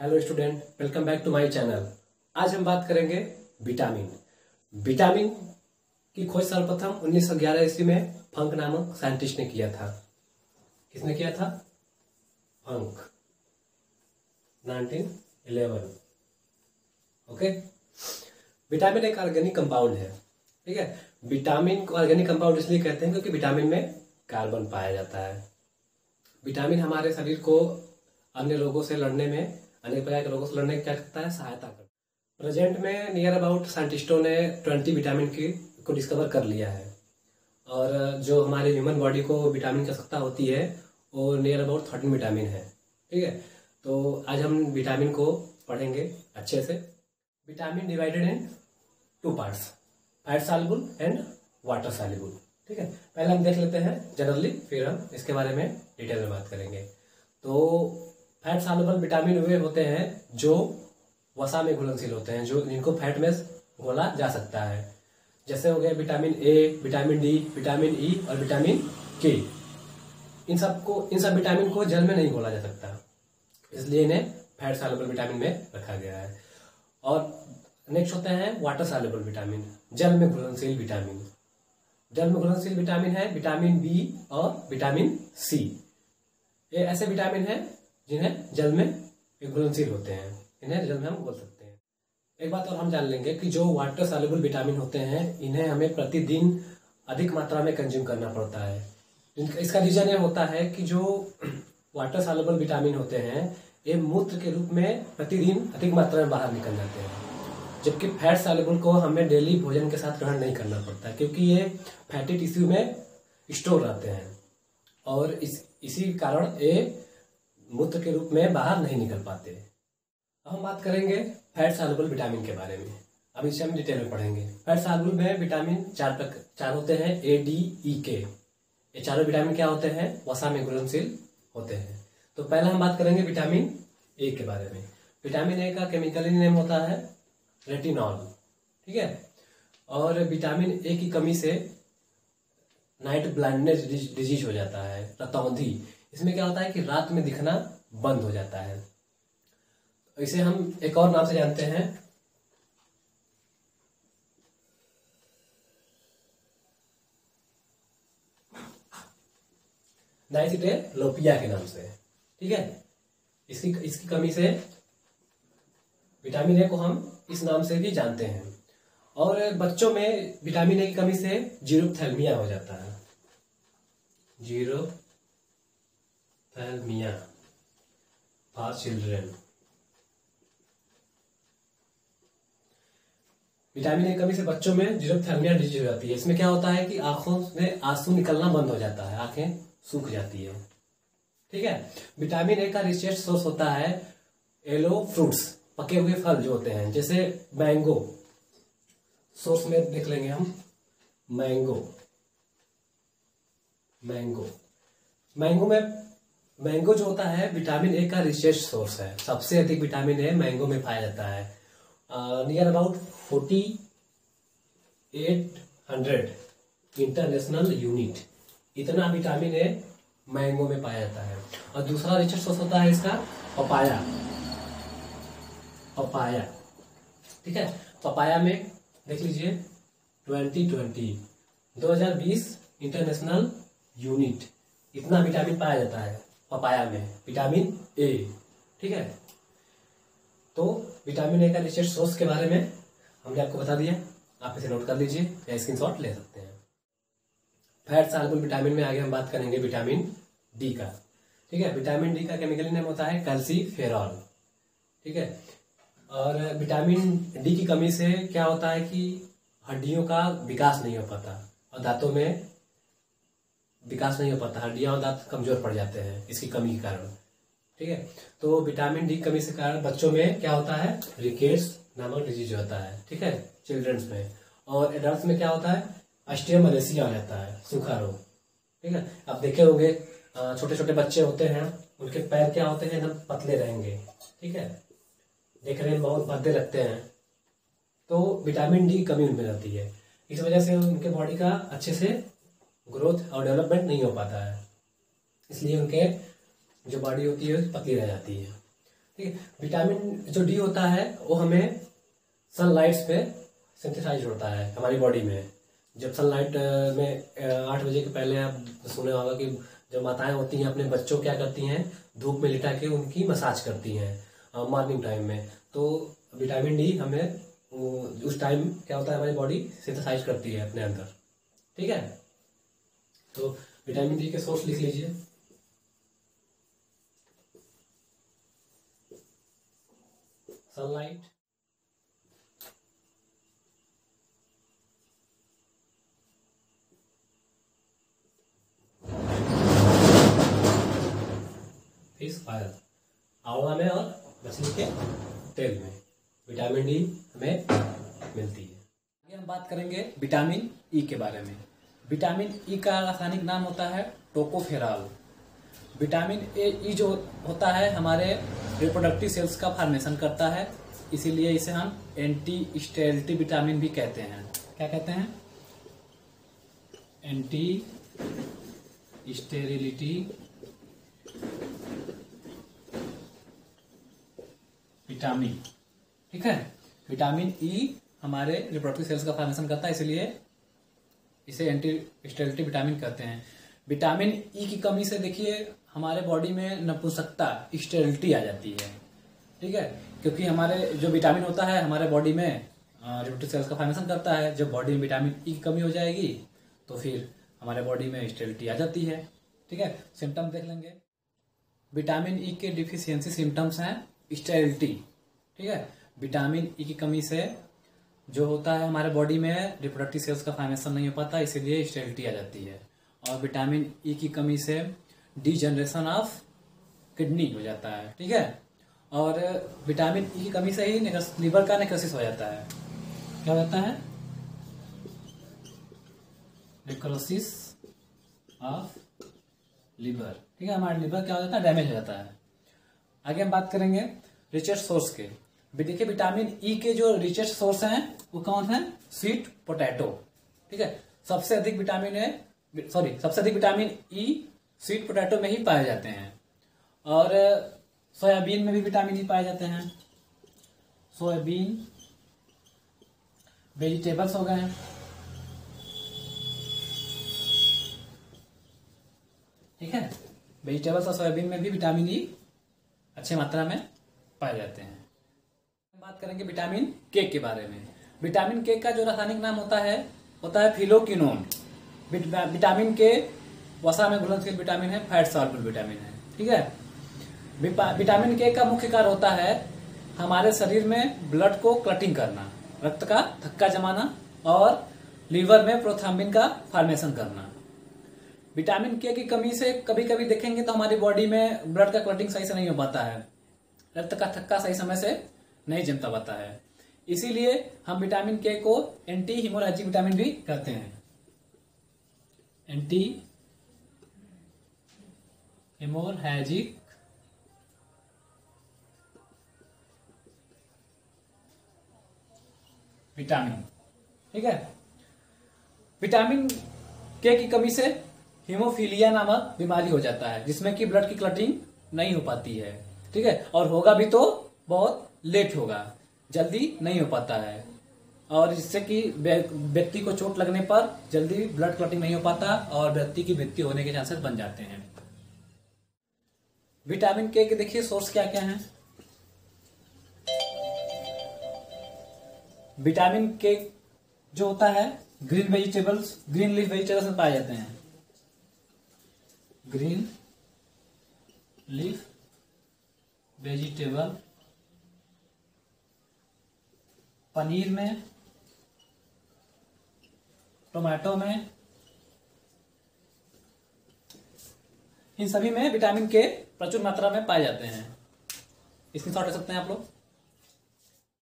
Hello student welcome back to my channel आज हम बात करेंगे विटामिन विटामिन की खोज सर्वप्रथम 1911 ईस्वी में फंक नामक साइंटिस्ट ने किया था। किसने किया था? फंक 1911 ओके विटामिन एक ऑर्गेनिक कंपाउंड है। ठीक है? विटामिन को ऑर्गेनिक कंपाउंड इसलिए कहते हैं क्योंकि विटामिन में कार्बन पाया जाता है। विटामिन हमारे शरीर को अन्य लोगों से लड़ने में अनेक प्रकार के रोगों से लड़ने क्या करता है? सहायता करता है। प्रेजेंट में नियर अबाउट साइंटिस्टों ने ट्वेंटी विटामिन की, को डिस्कवर कर लिया है। और, जो हमारे ह्यूमन बॉडी को विटामिन की आवश्यकता होती है, वो नियर अबाउट थर्टीन विटामिन है। ठीक है? तो आज हम विटामिन को पढ़ेंगे अच्छे से। Vitamin divided into parts fat soluble and water soluble ठीक है? पहले हम देख लेते हैं जनरली फिर हम इसके बारे में डिटेल में बात करेंगे। तो फैट सॉल्युबल विटामिन वे होते हैं जो वसा में घुलनशील होते हैं, जो जिनको फैट में घोला जा सकता है। जैसे हो गए vitamin A vitamin D vitamin E और विटामिन के इन सबको इन सब विटामिन को जल में नहीं घोला जा सकता। इसलिए इन्हें फैट सॉल्युबल विटामिन में रखा गया है। और नेक्स्ट होते हैं वाटर सॉल्युबल विटामिन जल में घुलनशील विटामिन जल में घुलनशील विटामिन है विटामिन बी और विटामिन सी ये ऐसे विटामिन है जिन्हें जल में घुलनशील होते हैं, इन्हें जल में हम बोल सकते हैं। एक बात और हम जान लेंगे कि जो वाटर सॉल्युबल विटामिन होते हैं, इन्हें हमें प्रतिदिन अधिक मात्रा में कंज्यूम करना पड़ता है। इसका रीजन ये होता है कि जो वाटर सॉल्युबल विटामिन होते हैं, ये मूत्र के रूप में प्रतिदिन अधिक मात्रा में बाहर निकल जाते हैं। जबकि फैट सॉल्युबल को हमें डेली भोजन के साथ ग्रहण नहीं करना पड़ता, क्योंकि ये फैटी टिश्यू में स्टोर रहते हैं। और इस इसी कारण ये मूत्र के रूप में बाहर नहीं निकल पाते। अब हम बात करेंगे फैट सालुबल विटामिन के बारे में। अब इसे हम डिटेल में पढ़ेंगे। फैट सालुबल में विटामिन चार चार होते हैं ए डी ई के ये चारों विटामिन क्या होते हैं? वसा में घुलनशील होते हैं। तो पहले हम बात करेंगे विटामिन ए के बारे में। विटामिन ए का केमिकली नेम होता है रेटिनॉल। ठीक है? और विटामिन ए की कमी से नाइट ब्लाइंडनेस डिज़ीज़ हो जाता है रतौंधी इसमें क्या होता है कि रात में दिखना बंद हो जाता है। इसे हम एक और नाम से जानते हैं। लोपिया के नाम से। ठीक है? इसकी इसकी कमी से विटामिन ए को हम इस नाम से भी जानते हैं। और बच्चों में विटामिन ए की कमी से ज़ीरो हो जाता है। Xerophthalmia for children vitamin A कमी से बच्चों में जीरोथैल्मिया डिज़ीज़ हो जाती है। इसमें क्या होता है कि आँखों में आँसू निकलना बंद हो जाता है, आँखें सूख जाती है। ठीक है? विटामिन ए का रिसर्च सोर्स होता है येलो फ्रूट्स पके हुए फल जो होते हैं, जैसे मैंगो सोर्स में देख लेंगे हम। मैंगो मैंगो मैंगो में मैंगो जो होता है, विटामिन ए का रिसर्च सोर्स है। सबसे अधिक विटामिन ए मैंगो में पाया जाता है। Near about forty eight hundred international unit इतना विटामिन ए मैंगो में पाया जाता है। और दूसरा रिसर्च सोर्स होता है इसका, पपाया। पपाया। ठीक है? पपाया में, देख लीजिए ट्वेंटी ट्वेंटी दो हज़ार बीस इंटरनेशनल यूनिट इतना विटामिन पाया जाता है। पपाया में विटामिन ए ठीक है? तो विटामिन ए का रिसर्च सोर्स के बारे में हमने आपको बता दिया। आप इसे नोट कर लीजिए या स्क्रीनशॉट ले सकते हैं। फैट सालबुल विटामिन में आगे हम बात करेंगे विटामिन डी का। ठीक है? विटामिन डी का केमिकल नेम होता है कैल्सीफेरॉल ठीक है? और विटामिन डी की कमी से क्या होता है कि हड्डियों का विकास नहीं हो पाता, और दांतों में विकास नहीं हो पाता हड्डियाँ और दांत कमज़ोर पड़ जाते हैं, इसकी कमी के कारण। ठीक है? तो विटामिन डी कमी से कारण बच्चों में क्या होता है? रिकेट्स नामक डिज़ीज़ होता है। ठीक है? चिल्ड्रंस में। और एडल्ट में क्या होता है? अस्टियम मलेसिया जाता है, सूखा रोग। ठीक है? आप देखे होंगे छोटे छोटे बच्चे होते हैं, उनके पैर क्या होते हैं? एकदम पतले रहेंगे। ठीक है? देखने में बहुत भद्दे लगते हैं। तो विटामिन डी कमी उनमें रहती है। इस वजह से उनके बॉडी का अच्छे से ग्रोथ और डेवलपमेंट नहीं हो पाता है। इसलिए उनके जो बॉडी होती है, पतली रह जाती है। ठीक है? विटामिन जो डी होता है, वो हमें सनलाइट पे सिंथेसाइज होता है हमारी बॉडी में। जब सनलाइट में आठ बजे के पहले आप सुने होगा कि जो माताएँ होती हैं, अपने बच्चों क्या करती हैं? धूप में लिटा के उनकी मसाज करती हैं मॉर्निंग टाइम में। तो विटामिन डी हमें उस टाइम क्या होता है हमारी बॉडी सिंथेसाइज करती है अपने अंदर। ठीक है? तो विटामिन डी के सोर्स लिख लीजिए। सनलाइट। Fish fire. आवड़ा में और मछली के तेल में। विटामिन डी हमें मिलती है। आगे हम बात करेंगे विटामिन ई e के बारे में। विटामिन ई का रासायनिक नाम होता है टोकोफेराल विटामिन ए ई जो होता है, हमारे रिप्रोडक्टिव सेल्स का फॉर्मेशन करता है। इसीलिए इसे हम एंटी स्टेरिलिटी विटामिन भी कहते हैं। क्या कहते हैं? एंटी स्टेरिलिटी विटामिन ठीक है? विटामिन ई e हमारे रिप्रोडक्टिव सेल्स का फॉर्मेशन करता है, इसलिए इसे एंटी स्टेरिलिटी विटामिन कहते हैं। विटामिन ई e की कमी से देखिए, हमारे बॉडी में नपुंसकता स्टेरिलिटी आ जाती है। ठीक है? क्योंकि हमारे जो विटामिन होता है, हमारे बॉडी में रिप्रोडक्टिव सेल्स का फॉर्मेशन करता है। जब बॉडी में विटामिन ई e की कमी हो जाएगी तो फिर हमारे बॉडी में स्टेरिलिटी आ जाती है। ठीक है? सिम्टम्स देख लेंगे। विटामिन ई e के डिफिशियंसी सिम्टम्स हैं स्टेरिलिटी ठीक है? विटामिन ई की कमी से जो होता है हमारे बॉडी में रिप्रोडक्टिव सेल्स का फॉर्मेशन नहीं हो पाता, इसीलिए स्टेरिलिटी आ जाती है। और विटामिन ई e की कमी से डी जनरेशन ऑफ़ किडनी हो जाता है, ठीक है? और विटामिन ई e की कमी से ही लीवर का नेक्रोसिस हो जाता है। क्या हो जाता है? नेक्रोसिस ऑफ़ लीवर ठीक है? हमारा लीवर क्या हो जाता है? डैमेज हो जाता है। आगे हम बात करेंगे रिचर्ड सोर्स के। देखिए विटामिन ई e के जो रिचर्ड सोर्स हैं वो कौन है? स्वीट पोटैटो ठीक है? सबसे अधिक विटामिन है सॉरी सबसे अधिक विटामिन ई स्वीट पोटैटो में ही पाए जाते हैं। और सोयाबीन में भी विटामिन ई पाए जाते हैं। सोयाबीन वेजिटेबल्स हो गए। हैं ठीक है? वेजिटेबल्स और सोयाबीन में भी विटामिन ई अच्छे मात्रा में पाए जाते हैं। बात करेंगे विटामिन के के बारे में। विटामिन के का जो रासायनिक नाम होता है होता है फिलोकिनोन विटामिन के वसा में घुलनशील विटामिन है फैट सॉल्बल विटामिन है। ठीक है? विटामिन के का मुख्य कार्य होता है हमारे शरीर में ब्लड को क्लटिंग करना, रक्त का थक्का जमाना और लीवर में प्रोथाम्बिन का फॉर्मेशन करना। विटामिन के की कमी से कभी कभी देखेंगे तो हमारी बॉडी में ब्लड का क्लटिंग सही से नहीं हो पाता है। रक्त का थक्का सही समय से नहीं जमता पाता है। इसीलिए हम विटामिन के को एंटी हिमोराजिक विटामिन भी कहते हैं। एंटी हिमोरहैजिक विटामिन ठीक है? विटामिन के की कमी से हीमोफीलिया नामक बीमारी हो जाता है, जिसमें कि ब्लड की क्लटिंग नहीं हो पाती है। ठीक है? और होगा भी तो बहुत लेट होगा। जल्दी नहीं हो पाता है। और जिससे कि व्यक्ति को चोट लगने पर जल्दी ब्लड क्लटिंग नहीं हो पाता और व्यक्ति की मृत्यु होने के चांसेस बन जाते हैं। विटामिन के के देखिए सोर्स क्या क्या है। विटामिन के जो होता है green vegetables green leaf vegetables में पाए जाते हैं। ग्रीन लीफ वेजिटेबल पनीर में, टोमेटो में, इन सभी में विटामिन के प्रचुर मात्रा में पाए जाते हैं। इसमें शॉर्ट ले सकते हैं आप लोग।